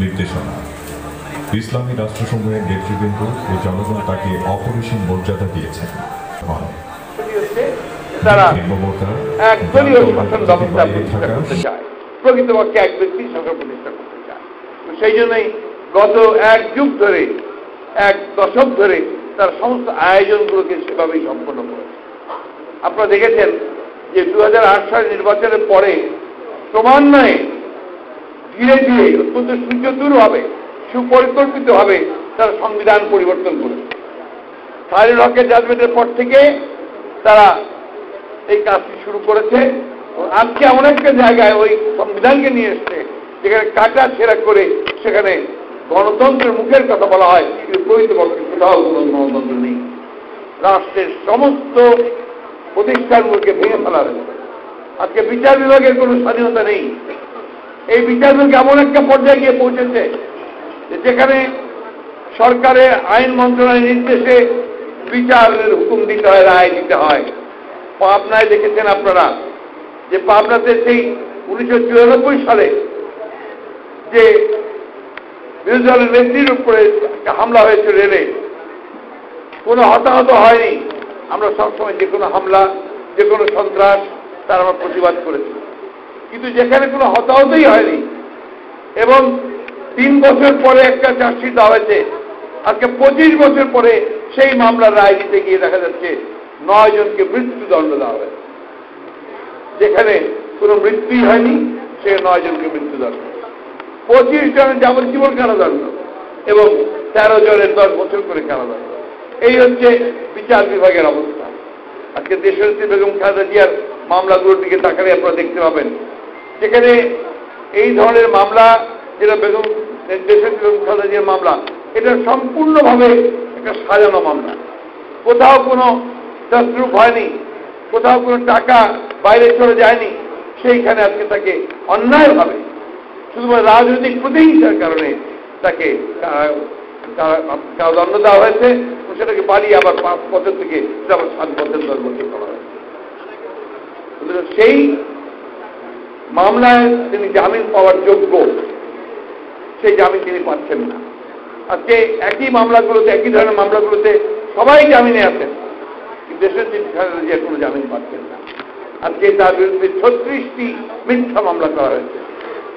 নির্দেশনা। ইসলামী রাষ্ট্রসমূহের নেতৃবৃন্দ ও জনগণ তাকে অপরিসীম মর্যাদা দিয়েছেন। তারা নির্মমতা, শাসন ব্যবস্থা প্রতিষ্ঠা করতে চায়। প্রকৃতপক্ষে এক ব্যক্তি সরকার প্রতিষ্ঠা করতে চায়। সেই জন্যই গত এক যুগ ধরে এক দশক ধরে তার সমস্ত আয়োজনগুলোকে সেভাবেই সম্পন্ন করেছে। আপনারা দেখেছেন যে দুই হাজার আট সালের নির্বাচনের পরে ক্রমান্বয়ে ধীরে ধীরে অত্যন্ত সুচতুরভাবে সুপরিকল্পিতভাবে তারা সংবিধান পরিবর্তন করেছে সাহের হকের জাজমেন্টের পর থেকে তারা এই কাজটি শুরু করেছে। আজকে এমন একটা জায়গায় ওই সংবিধানকে নিয়ে এসছে, যেখানে কাটা ছেঁড়া করে সেখানে গণতন্ত্রের মুখের কথা বলা হয়। কিন্তু প্রকৃতপক্ষে কোথাও কোনো গণতন্ত্র নেই। রাষ্ট্রের সমস্ত প্রতিষ্ঠানগুলোকে ভেঙে ফেলা হয়েছে। আজকে বিচার বিভাগের কোনো স্বাধীনতা নেই। এই বিচার বিভাগ এমন একটা পর্যায়ে গিয়ে পৌঁছেছে যেখানে সরকারের আইন মন্ত্রণালয়ের নির্দেশে বিচারের হুকুম দিতে হয়, রায় দিতে হয়। পাবনায় দেখেছেন আপনারা যে পাবনাতে সেই উনিশশো চুরানব্বই সালে যে বিরোধী দলের নেত্রীর উপরে হামলা হয়েছে রেলে, কোনো হতাহত হয়নি। আমরা সবসময় যে কোনো হামলা, যে কোনো সন্ত্রাস, তার আমরা প্রতিবাদ করেছি। কিন্তু যেখানে কোনো হতাহতই হয়নি এবং তিন বছর পরে একটা চার্জশিট হয়েছে। আজকে পঁচিশ বছর পরে সেই মামলার রায় দিতে গিয়ে দেখা যাচ্ছে নয় জনকে মৃত্যুদণ্ড দেওয়া হয়েছে। যেখানে কোনো মৃত্যুই হয়নি, সে নয় জনকে মৃত্যুদণ্ড। পঁচিশ জনের যাবজ্জীবন কারাদণ্ড এবং তেরো জনের দশ বছর করে কারাদণ্ড। এই হচ্ছে বিচার বিভাগের অবস্থা। আজকে দেশের বেগম খালেদা জিয়ার মামলাগুলোর দিকে তাকালে আপনারা দেখতে পাবেন। যেখানে এই ধরনের মামলা, যেটা বেগম দেশের জিয়ার মামলা। এটা সম্পূর্ণভাবে একটা সাজানো মামলা। কোথাও কোনো তসরুপ হয়নি কোথাও কোনো টাকা বাইরে চলে যায়নি, সেইখানে আজকে তাকে অন্যায়ভাবে শুধুমাত্র রাজনৈতিক প্রতিহিংসার কারণে তাকে কারাদণ্ড দেওয়া হয়েছে সেটাকে বাড়িয়ে আবার পাঁচ বছর থেকে সেটা আবার সাত বছর দশ বছর করা হয়েছে সেই মামলায় তিনি জামিন পাওয়ার যোগ্য সেই জামিন তিনি পাচ্ছেন না। আজকে একই মামলাগুলোতে, একই ধরনের মামলাগুলোতে সবাই জামিনে আছেন। দেশের যে কোনো জামিন পাচ্ছেন না। আজকে তার বিরুদ্ধে ছত্রিশটি মিথ্যা মামলা করা হয়েছে।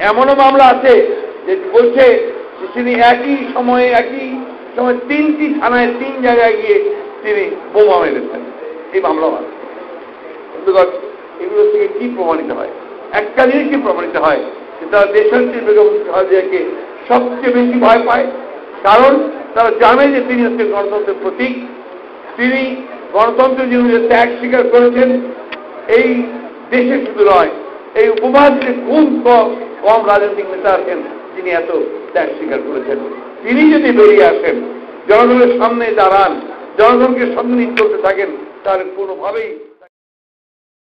এমনও মামলা আছে যে বলছে তিনি একই সময়ে, একই সময় তিনটি থানায়, তিন জায়গায় গিয়ে তিনি বোমা মেরেছেন। এই মামলাও আছে। এগুলো থেকে কি প্রমাণিত হয়? একটা জিনিসই প্রমাণিত হয় যে তারা দেশান্তি বেগম খালেদাকে সবচেয়ে বেশি ভয় পায়। কারণ তারা জানে যে তিনি হচ্ছে গণতন্ত্রের প্রতীক। তিনি গণতন্ত্রের জীবনে ত্যাগ স্বীকার করেছেন। এই দেশে শুধু নয়, এই উপমহাদেশে খুব কম কম রাজনৈতিক নেতা আছেন যিনি এত ত্যাগ স্বীকার করেছেন। তিনি যদি বেরিয়ে আসেন, জনগণের সামনে দাঁড়ান, জনগণকে সামনে করতে থাকেন তাহলে কোনোভাবেই